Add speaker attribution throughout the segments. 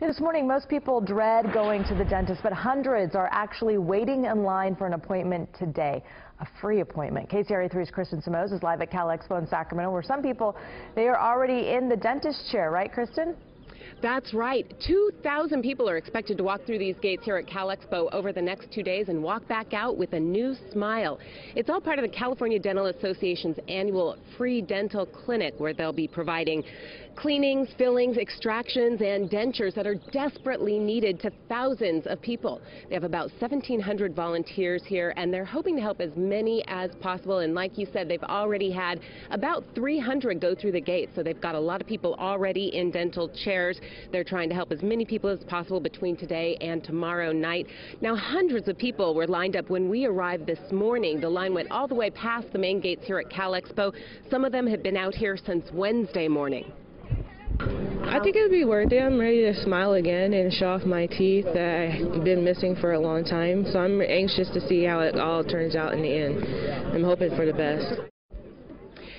Speaker 1: This morning, most people dread going to the dentist, but hundreds are actually waiting in line for an appointment today, a free appointment. KCRA3's Kristen Simoes is live at Cal Expo in Sacramento, where some people, they are already in the dentist chair, right, Kristen?
Speaker 2: That's right. 2,000 people are expected to walk through these gates here at Cal Expo over the next two days and walk back out with a new smile. It's all part of the California Dental Association's annual free dental clinic where they'll be providing cleanings, fillings, extractions, and dentures that are desperately needed to thousands of people. They have about 1,700 volunteers here, and they're hoping to help as many as possible. And like you said, they've already had about 300 go through the gate, so they've got a lot of people already in dental chairs. They're trying to help as many people as possible between today and tomorrow night. Now, hundreds of people were lined up when we arrived this morning. The line went all the way past the main gates here at Cal Expo. Some of them have been out here since Wednesday morning.
Speaker 3: I think it would be worth it. I'm ready to smile again and show off my teeth that I've been missing for a long time. So I'm anxious to see how it all turns out in the end. I'm hoping for the best.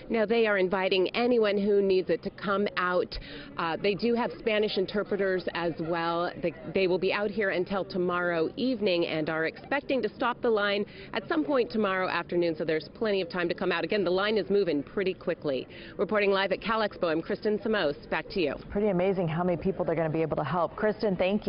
Speaker 2: Now, they are inviting anyone who needs it to come out. Uh, they do have Spanish interpreters as well. They, they, will be out here until tomorrow evening and are expecting to stop the line at some point tomorrow afternoon, so there's plenty of time to come out. Again, the line is moving pretty quickly. Reporting live at Cal Expo, I'm Kristen Simoes. Back to you.
Speaker 1: It's pretty amazing how many people they're going to be able to help. Kristen, thank you.